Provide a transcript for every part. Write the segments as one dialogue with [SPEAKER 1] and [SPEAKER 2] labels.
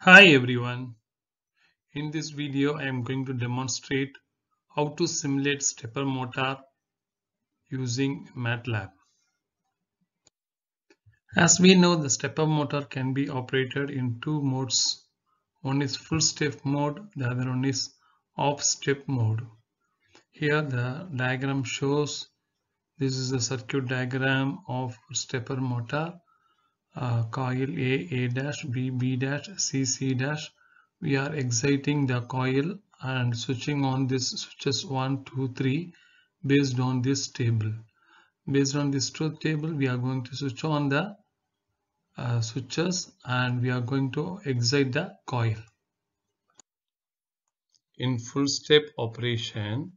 [SPEAKER 1] Hi everyone. In this video I am going to demonstrate how to simulate stepper motor using MATLAB. As we know the stepper motor can be operated in two modes. One is full step mode, the other one is half step mode. Here the diagram shows this is the circuit diagram of stepper motor uh, coil A, A dash, B, B dash, C, C dash. We are exciting the coil and switching on this switches 1, 2, 3 based on this table. Based on this truth table, we are going to switch on the uh, switches and we are going to excite the coil. In full step operation,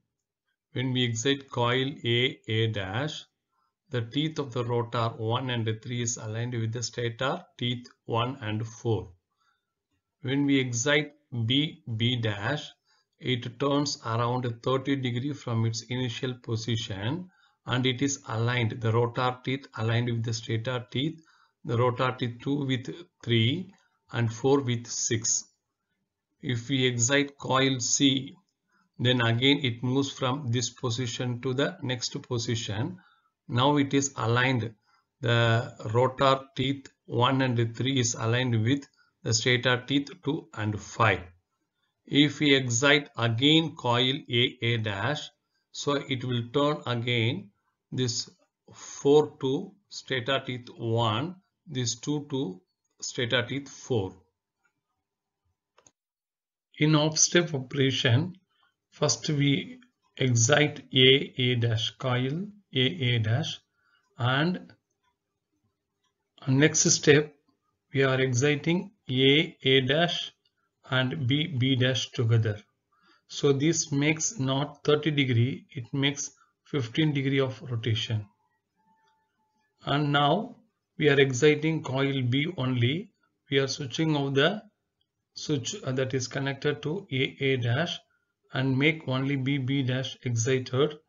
[SPEAKER 1] when we excite coil A, A dash, the teeth of the rotor 1 and 3 is aligned with the stator teeth 1 and 4. When we excite B, B dash, it turns around 30 degree from its initial position and it is aligned, the rotor teeth aligned with the stator teeth, the rotor teeth 2 with 3 and 4 with 6. If we excite coil C, then again it moves from this position to the next position now it is aligned. The rotor teeth 1 and 3 is aligned with the stator teeth 2 and 5. If we excite again coil A A dash, so it will turn again this 4 to stator teeth 1, this 2 to stator teeth 4. In half-step operation, first we excite A A dash coil AA dash and next step we are exciting A A dash and B B dash together. So this makes not 30 degree, it makes 15 degree of rotation. And now we are exciting coil B only. We are switching off the switch that is connected to A A dash and make only B B dash excited.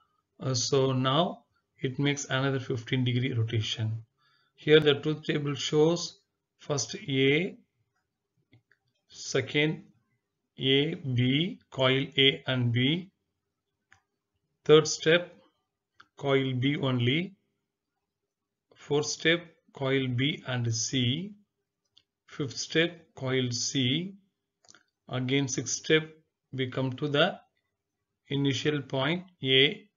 [SPEAKER 1] Uh, so now it makes another 15 degree rotation. Here the truth table shows first A, second A, B, coil A and B. Third step, coil B only. Fourth step, coil B and C. Fifth step, coil C. Again sixth step, we come to the initial point A,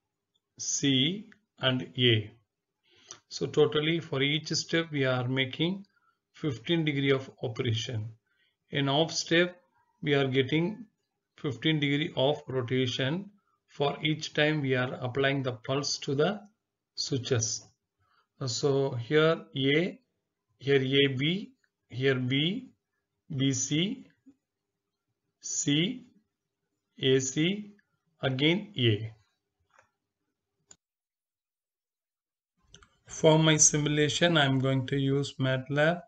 [SPEAKER 1] C and A. So totally for each step we are making 15 degree of operation. In half step we are getting 15 degree of rotation for each time we are applying the pulse to the switches. So here A, here AB, here B, BC, C, AC, again A. For my simulation, I'm going to use MATLAB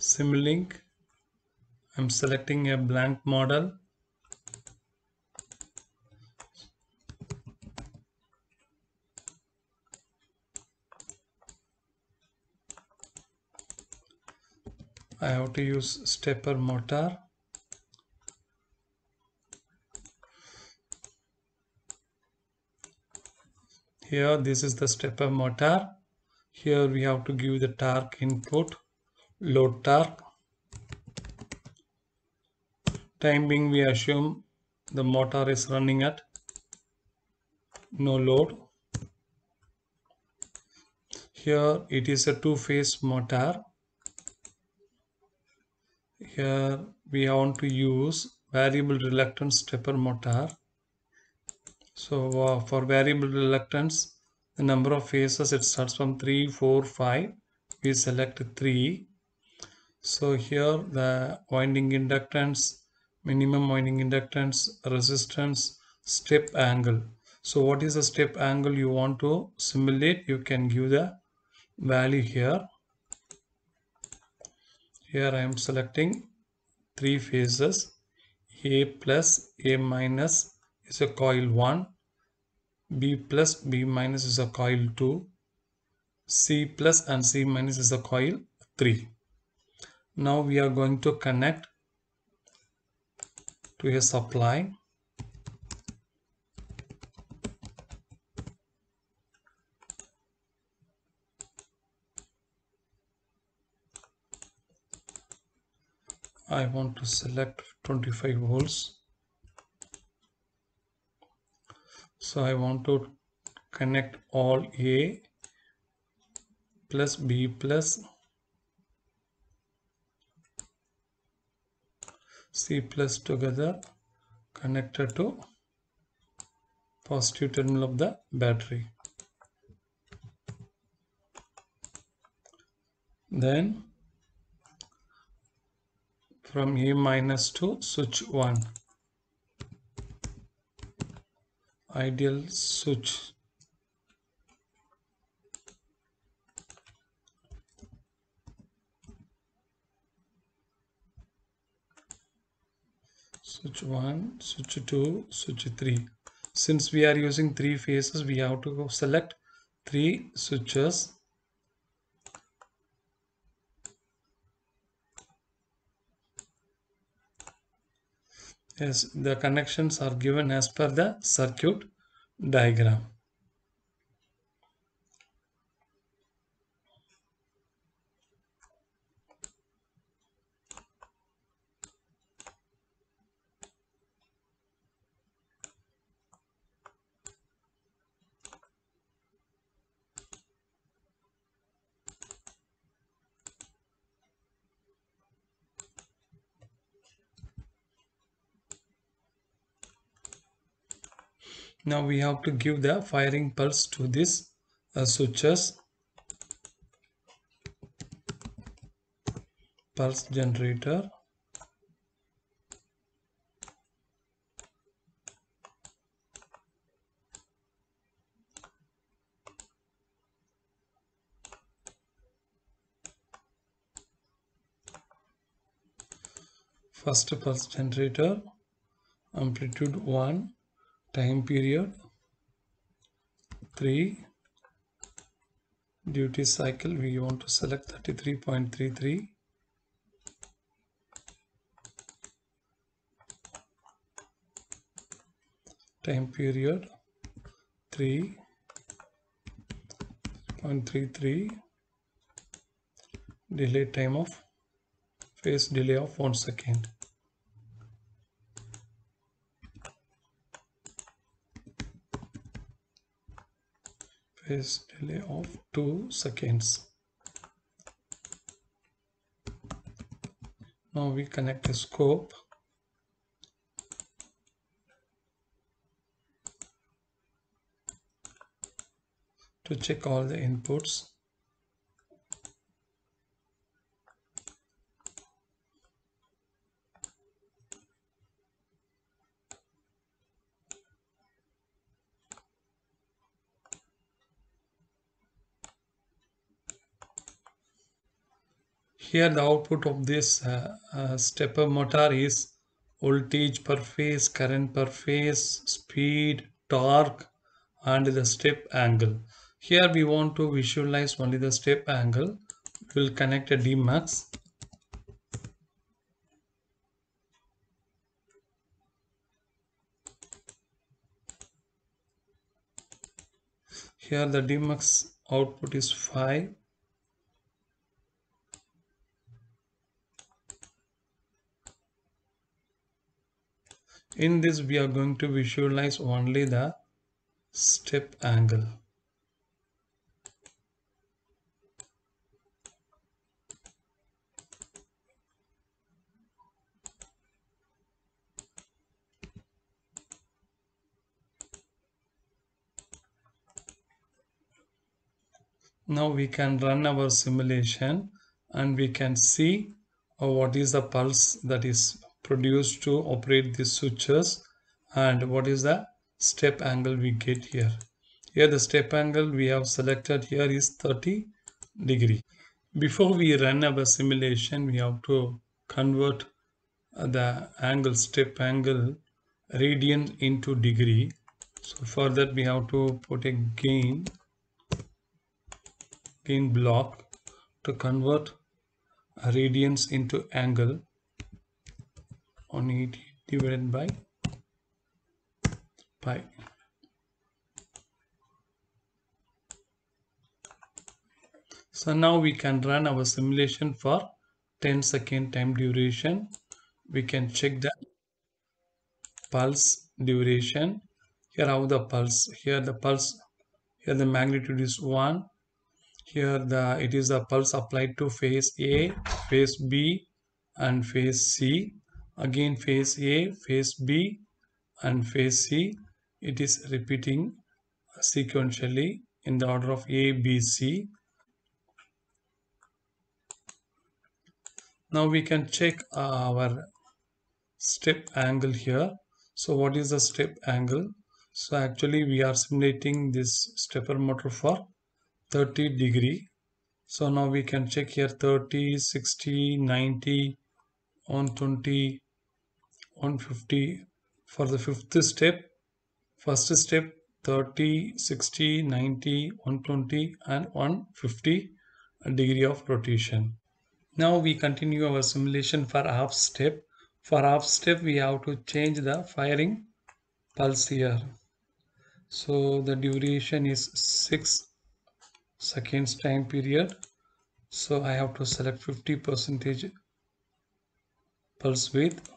[SPEAKER 1] Simulink. I'm selecting a blank model. I have to use stepper motor. Here this is the stepper motor here we have to give the torque input load torque. Time being we assume the motor is running at no load. Here it is a two-phase motor. Here we want to use variable reluctance stepper motor. So uh, for variable reluctance the number of phases it starts from 3 4 5 we select 3 so here the winding inductance minimum winding inductance resistance step angle. So what is the step angle you want to simulate? You can give the value here. Here I am selecting three phases. A plus A minus is a coil 1 B plus B minus is a coil 2 C plus and C minus is a coil 3 now we are going to connect to a supply. I want to select 25 volts so I want to connect all A plus B plus C plus together connected to positive terminal of the battery. Then from A minus to switch 1 ideal switch. Switch 1 switch 2 switch 3 since we are using three phases we have to select three switches Yes, the connections are given as per the circuit diagram. Now we have to give the firing pulse to this uh, switches. Pulse generator. First pulse generator amplitude 1 time period 3 duty cycle we want to select 33.33 time period 3.33 delay time of phase delay of 1 second phase delay of 2 seconds. Now we connect a scope to check all the inputs Here the output of this uh, uh, stepper motor is voltage per phase, current per phase, speed, torque and the step angle. Here we want to visualize only the step angle. We will connect a DMUX. Here the DMUX output is 5 in this we are going to visualize only the step angle. Now we can run our simulation and we can see uh, what is the pulse that is produced to operate these switches and what is the step angle we get here? Here the step angle we have selected here is 30 degree. Before we run our simulation we have to convert the angle step angle radian into degree. So for that we have to put a gain gain block to convert radians into angle 180 divided by pi. So now we can run our simulation for 10 second time duration. We can check the pulse duration. Here how the pulse, here the pulse, here the magnitude is 1. Here the it is a pulse applied to phase A, phase B and phase C. Again phase A, phase B and phase C. It is repeating sequentially in the order of A, B, C. Now we can check uh, our step angle here. So what is the step angle? So actually we are simulating this stepper motor for 30 degree. So now we can check here 30 60 90 120 150 for the fifth step first step 30 60 90 120 and 150 degree of rotation now we continue our simulation for half step. For half step we have to change the firing pulse here. So the duration is 6 seconds time period. So I have to select 50 percentage pulse width.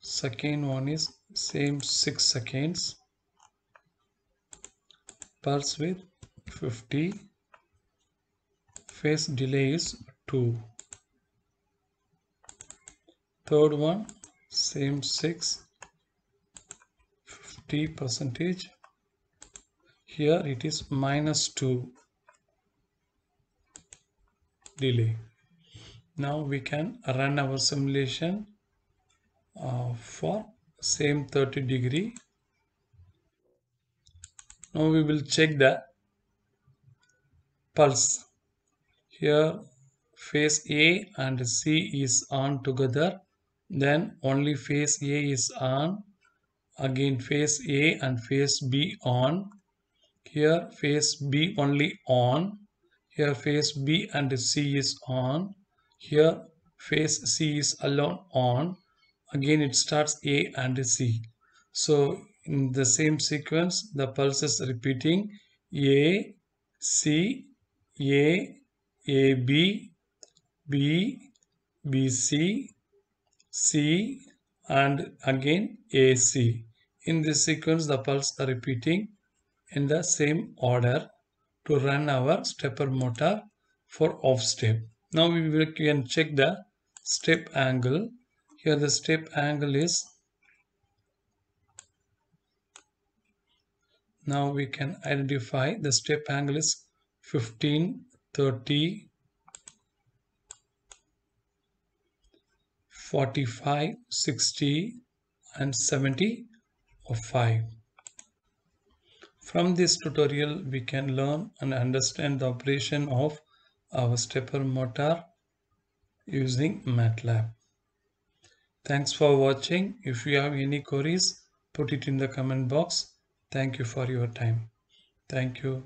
[SPEAKER 1] Second one is same 6 seconds. Pulse width 50 phase delay is 2 third one same 6 50 percentage here it is minus 2 delay now we can run our simulation uh, for same 30 degree now we will check the pulse here phase A and C is on together. Then only phase A is on. Again phase A and phase B on. Here phase B only on. Here phase B and C is on. Here phase C is alone on. Again it starts A and C. So in the same sequence the pulses repeating A, C, A, AB, B, BC, C and again AC. In this sequence the pulse are repeating in the same order to run our stepper motor for half step. Now we will, can check the step angle. Here the step angle is now we can identify the step angle is 15 30 45 60 and 75 from this tutorial we can learn and understand the operation of our stepper motor using MATLAB. Thanks for watching. If you have any queries, put it in the comment box. Thank you for your time. Thank you.